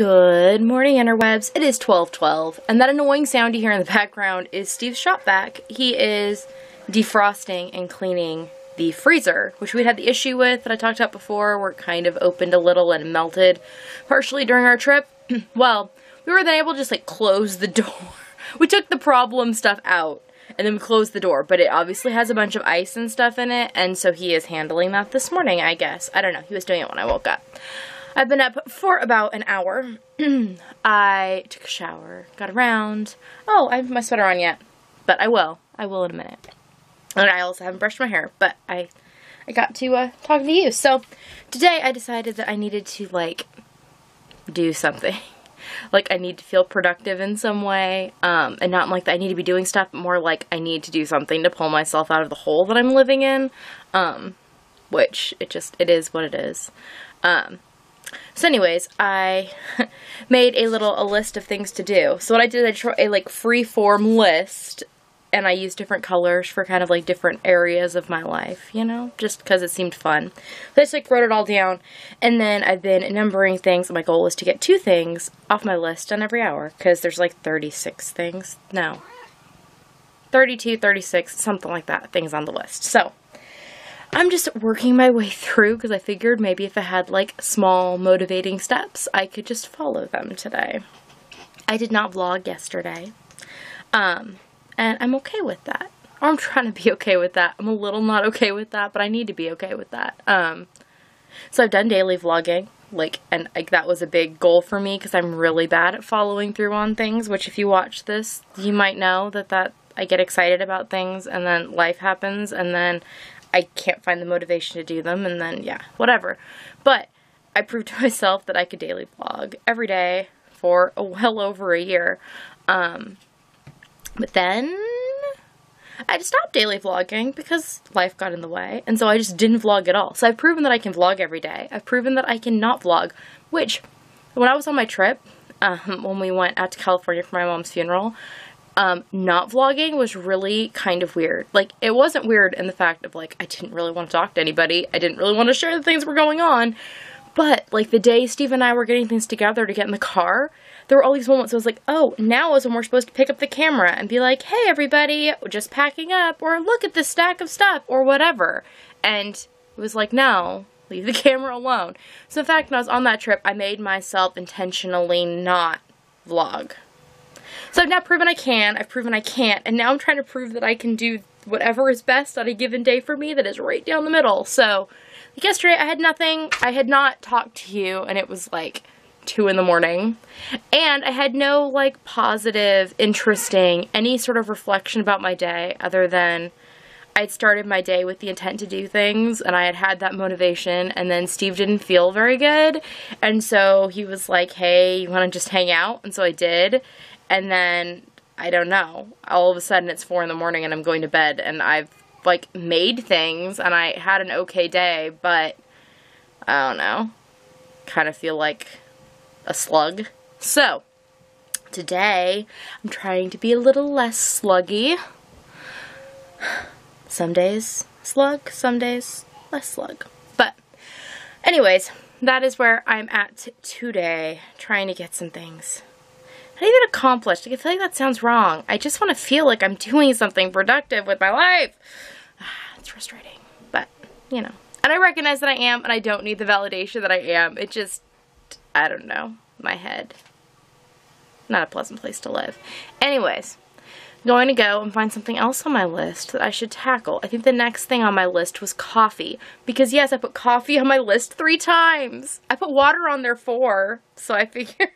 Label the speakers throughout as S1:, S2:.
S1: Good morning, interwebs. It is 1212, and that annoying sound you hear in the background is Steve's shop vac. He is defrosting and cleaning the freezer, which we had the issue with that I talked about before, where it kind of opened a little and melted partially during our trip. well, we were then able to just like close the door. We took the problem stuff out and then we closed the door, but it obviously has a bunch of ice and stuff in it, and so he is handling that this morning, I guess. I don't know. He was doing it when I woke up. I've been up for about an hour. I took a shower, got around. Oh, I have my sweater on yet, but I will. I will in a minute. And I also haven't brushed my hair, but I I got to uh, talk to you. So today I decided that I needed to like do something. like I need to feel productive in some way, um, and not like that I need to be doing stuff, more like I need to do something to pull myself out of the hole that I'm living in. Um, which it just it is what it is. Um, so anyways, I made a little a list of things to do. So what I did, I drew a like free form list and I used different colors for kind of like different areas of my life, you know, just because it seemed fun. So I just like wrote it all down and then I've been numbering things. My goal is to get two things off my list on every hour because there's like 36 things. No. 32, 36, something like that, things on the list. So I'm just working my way through because I figured maybe if I had like small motivating steps, I could just follow them today. I did not vlog yesterday, um, and I'm okay with that. Or I'm trying to be okay with that. I'm a little not okay with that, but I need to be okay with that. Um, so I've done daily vlogging, like, and like that was a big goal for me because I'm really bad at following through on things. Which, if you watch this, you might know that that I get excited about things and then life happens and then I can't find the motivation to do them, and then, yeah, whatever. But I proved to myself that I could daily vlog every day for a well over a year. Um, but then I stopped daily vlogging because life got in the way, and so I just didn't vlog at all. So I've proven that I can vlog every day. I've proven that I can not vlog, which, when I was on my trip, um, when we went out to California for my mom's funeral, um, not vlogging was really kind of weird. Like, it wasn't weird in the fact of, like, I didn't really want to talk to anybody. I didn't really want to share the things were going on. But, like, the day Steve and I were getting things together to get in the car, there were all these moments I was like, oh, now is when we're supposed to pick up the camera and be like, hey, everybody, just packing up, or look at this stack of stuff, or whatever. And it was like, no, leave the camera alone. So, in fact, when I was on that trip, I made myself intentionally not vlog. So I've now proven I can, I've proven I can't, and now I'm trying to prove that I can do whatever is best on a given day for me that is right down the middle. So, yesterday I had nothing, I had not talked to you, and it was like 2 in the morning, and I had no like positive, interesting, any sort of reflection about my day other than I'd started my day with the intent to do things and I had had that motivation and then Steve didn't feel very good. And so he was like hey you want to just hang out? And so I did and then I don't know. All of a sudden it's four in the morning and I'm going to bed and I've like made things and I had an okay day, but I don't know. Kind of feel like a slug. So, today I'm trying to be a little less sluggy. Some days slug, some days less slug. But, anyways, that is where I'm at today, trying to get some things not even accomplished. I feel like that sounds wrong. I just want to feel like I'm doing something productive with my life. Ah, it's frustrating, but, you know. And I recognize that I am, and I don't need the validation that I am. It just, I don't know, my head. Not a pleasant place to live. Anyways, going to go and find something else on my list that I should tackle. I think the next thing on my list was coffee. Because yes, I put coffee on my list three times. I put water on there four, so I figure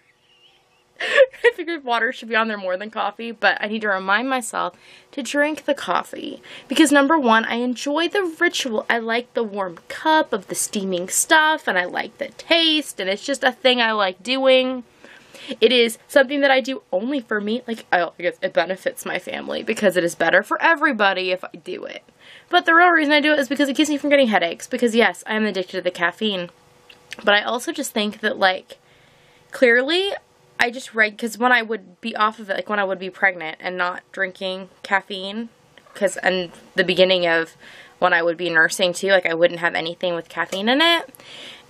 S1: I figured water should be on there more than coffee, but I need to remind myself to drink the coffee. Because number one, I enjoy the ritual. I like the warm cup of the steaming stuff, and I like the taste, and it's just a thing I like doing. It is something that I do only for me. Like, I guess it benefits my family because it is better for everybody if I do it. But the real reason I do it is because it keeps me from getting headaches. Because yes, I am addicted to the caffeine. But I also just think that, like, clearly I just read because when I would be off of it, like when I would be pregnant and not drinking caffeine, because and the beginning of when I would be nursing too, like I wouldn't have anything with caffeine in it,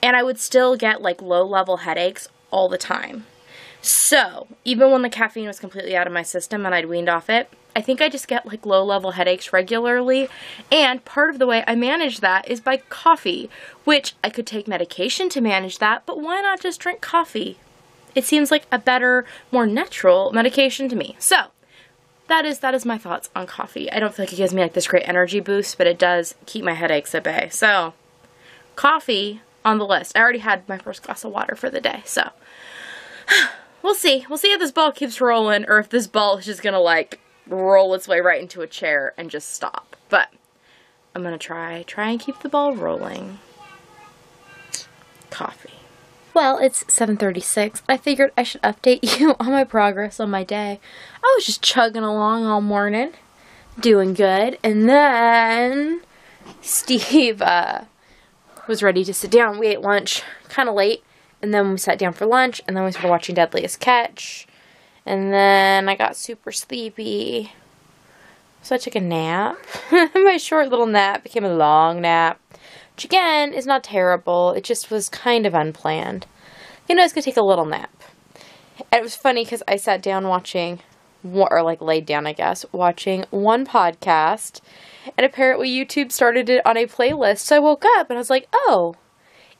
S1: and I would still get like low level headaches all the time. So, even when the caffeine was completely out of my system and I'd weaned off it, I think I just get like low level headaches regularly. And part of the way I manage that is by coffee, which I could take medication to manage that, but why not just drink coffee? It seems like a better, more natural medication to me. So, that is that is my thoughts on coffee. I don't feel like it gives me like this great energy boost, but it does keep my headaches at bay. So, coffee on the list. I already had my first glass of water for the day. So, we'll see. We'll see if this ball keeps rolling or if this ball is just to like roll its way right into a chair and just stop. But I'm to try try and keep the ball rolling. Coffee. Well, it's 7:36. I figured I should update you on my progress on my day. I was just chugging along all morning, doing good, and then Steve uh, was ready to sit down. We ate lunch kind of late, and then we sat down for lunch, and then we started watching Deadliest Catch. And then I got super sleepy. So I took a nap. My short little nap became a long nap. Which again is not terrible. It just was kind of unplanned. You know, I was gonna take a little nap. And it was funny because I sat down watching, or like laid down, I guess, watching one podcast. And apparently YouTube started it on a playlist. So I woke up and I was like, oh,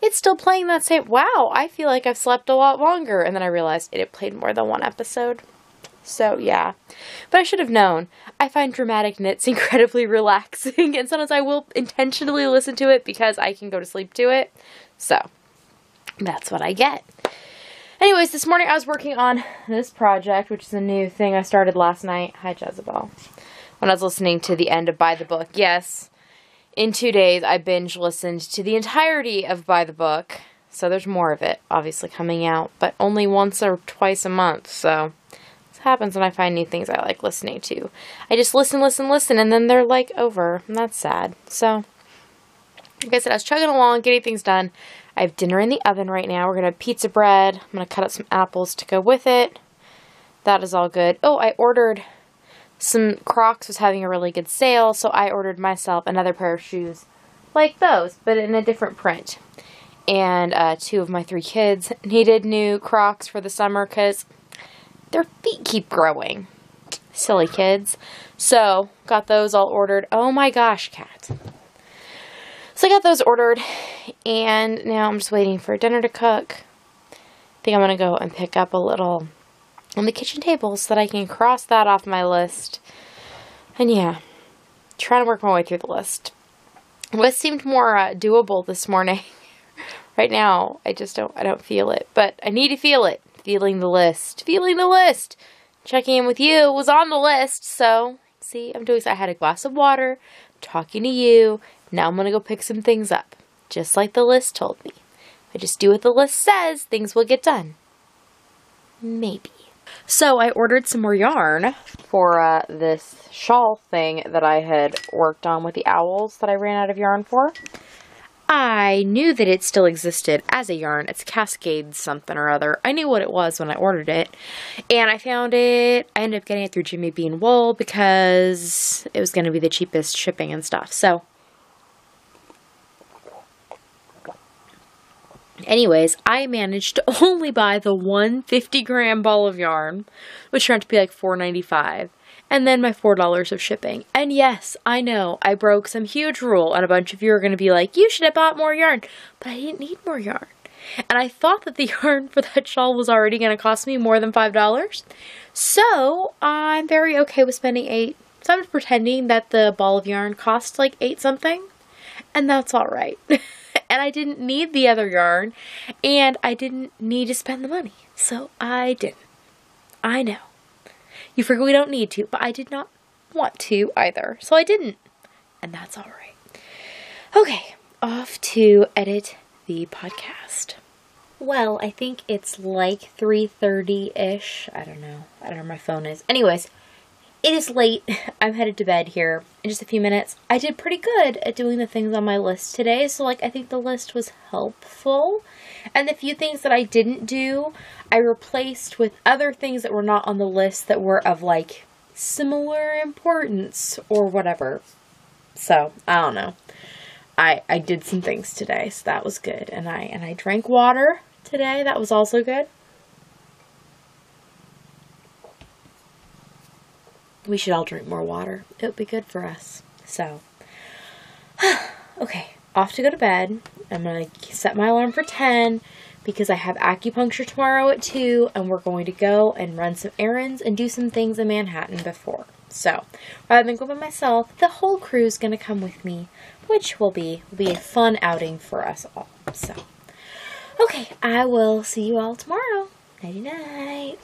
S1: it's still playing that same. Wow, I feel like I've slept a lot longer. And then I realized it had played more than one episode. So yeah. But I should have known. I find dramatic knits incredibly relaxing, and sometimes I will intentionally listen to it because I can go to sleep to it. So that's what I get. Anyways, this morning I was working on this project, which is a new thing I started last night. Hi, Jezebel. When I was listening to the end of By the Book. Yes, in two days, I binge listened to the entirety of By the Book. So there's more of it, obviously, coming out, but only once or twice a month. So happens when I find new things I like listening to. I just listen, listen, listen, and then they're like over. And that's sad. So, like I said, I was chugging along, getting things done. I have dinner in the oven right now. We're going to have pizza bread. I'm going to cut up some apples to go with it. That is all good. Oh, I ordered some Crocs was having a really good sale, so I ordered myself another pair of shoes like those, but in a different print. And uh, two of my three kids needed new Crocs for the summer because their feet keep growing. Silly kids. So, got those all ordered. Oh my gosh, cat. So I got those ordered, and now I'm just waiting for dinner to cook. I think I'm going to go and pick up a little on the kitchen table so that I can cross that off my list. And yeah, trying to work my way through the list. What seemed more uh, doable this morning. right now, I just don't I don't feel it, but I need to feel it. Feeling the list. Feeling the list. Checking in with you was on the list, so see, I'm doing So I had a glass of water, talking to you. Now I'm to go pick some things up, just like the list told me. I just do what the list says, things will get done. Maybe. So I ordered some more yarn for uh, this shawl thing that I had worked on with the owls that I ran out of yarn for. I knew that it still existed as a yarn. It's Cascade something or other. I knew what it was when I ordered it. And I found it. I ended up getting it through Jimmy Bean Wool because it was going to be the cheapest shipping and stuff. So Anyways, I managed to only buy the one 50 gram ball of yarn, which turned out to be like $4.95, and then my $4 of shipping. And yes, I know, I broke some huge rule, and a bunch of you are going to be like, you should have bought more yarn, but I didn't need more yarn. And I thought that the yarn for that shawl was already going to cost me more than $5. So I'm very okay with spending 8 So I'm pretending that the ball of yarn costs like 8 something. And that's alright. and I didn't need the other yarn, and I didn't need to spend the money. So I didn't. I know. You forget we don't need to, but I did not want to either. So I didn't. And that's all right. Okay, off to edit the podcast. Well, I think it's like 3:30ish. I don't know. I don't know where my phone is. Anyways, it is late. I'm headed to bed here in just a few minutes. I did pretty good at doing the things on my list today, so like I think the list was helpful. And the few things that I didn't do, I replaced with other things that were not on the list that were of like similar importance or whatever. So, I don't know. I I did some things today, so that was good. And I and I drank water today. That was also good. We should all drink more water. It would be good for us. So, okay, off to go to bed. I'm going to set my alarm for 10 because I have acupuncture tomorrow at 2 and we're going to go and run some errands and do some things in Manhattan before. So, rather than go by myself, the whole crew is going to come with me, which will be will be a fun outing for us all. So, okay, I will see you all tomorrow. Nighty night.